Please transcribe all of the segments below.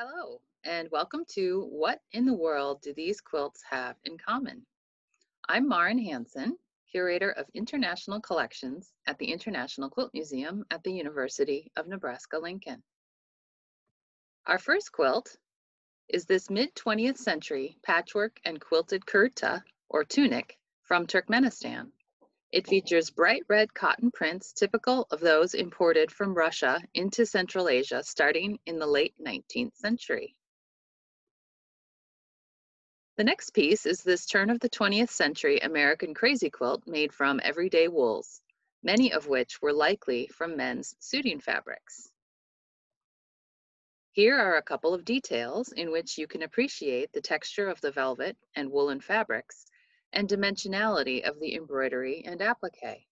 Hello, and welcome to What in the World Do These Quilts Have in Common? I'm Marin Hanson, Curator of International Collections at the International Quilt Museum at the University of Nebraska-Lincoln. Our first quilt is this mid-20th century patchwork and quilted kurta, or tunic, from Turkmenistan. It features bright red cotton prints typical of those imported from Russia into Central Asia starting in the late 19th century. The next piece is this turn of the 20th century American crazy quilt made from everyday wools, many of which were likely from men's suiting fabrics. Here are a couple of details in which you can appreciate the texture of the velvet and woolen fabrics and dimensionality of the embroidery and applique.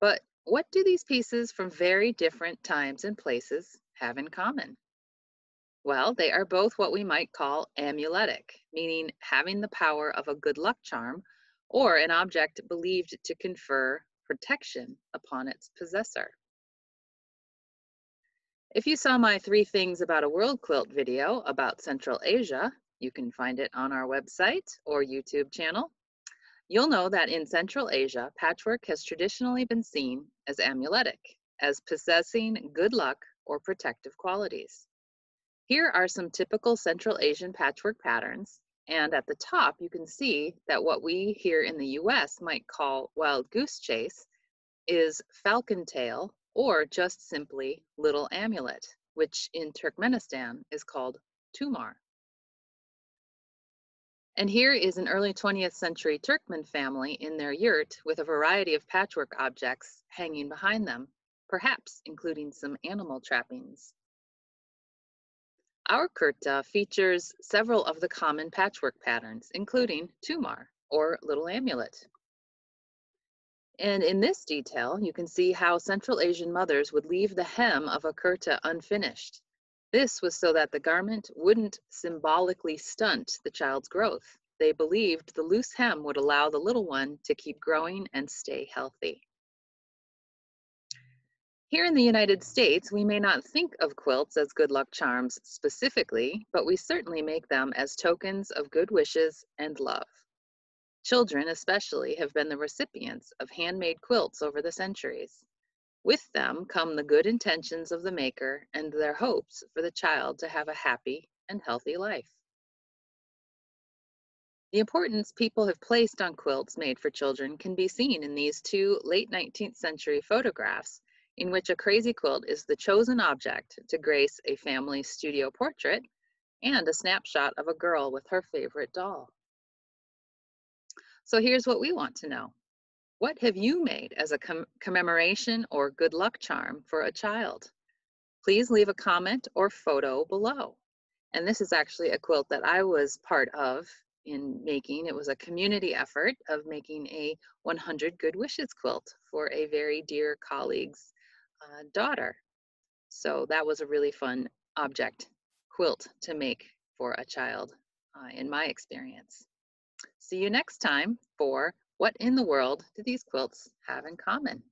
But what do these pieces from very different times and places have in common? Well, they are both what we might call amuletic, meaning having the power of a good luck charm or an object believed to confer protection upon its possessor. If you saw my three things about a world quilt video about Central Asia, you can find it on our website or YouTube channel. You'll know that in Central Asia, patchwork has traditionally been seen as amuletic, as possessing good luck or protective qualities. Here are some typical Central Asian patchwork patterns, and at the top you can see that what we here in the US might call wild goose chase is falcon tail or just simply little amulet, which in Turkmenistan is called tumar. And here is an early 20th century Turkmen family in their yurt with a variety of patchwork objects hanging behind them, perhaps including some animal trappings. Our kurta features several of the common patchwork patterns, including tumar, or little amulet. And in this detail, you can see how Central Asian mothers would leave the hem of a kurta unfinished. This was so that the garment wouldn't symbolically stunt the child's growth. They believed the loose hem would allow the little one to keep growing and stay healthy. Here in the United States, we may not think of quilts as good luck charms specifically, but we certainly make them as tokens of good wishes and love. Children, especially, have been the recipients of handmade quilts over the centuries. With them come the good intentions of the maker and their hopes for the child to have a happy and healthy life. The importance people have placed on quilts made for children can be seen in these two late 19th century photographs in which a crazy quilt is the chosen object to grace a family studio portrait and a snapshot of a girl with her favorite doll. So here's what we want to know. What have you made as a com commemoration or good luck charm for a child? Please leave a comment or photo below. And this is actually a quilt that I was part of in making. It was a community effort of making a 100 Good Wishes quilt for a very dear colleague's uh, daughter. So that was a really fun object quilt to make for a child uh, in my experience. See you next time for what in the world do these quilts have in common?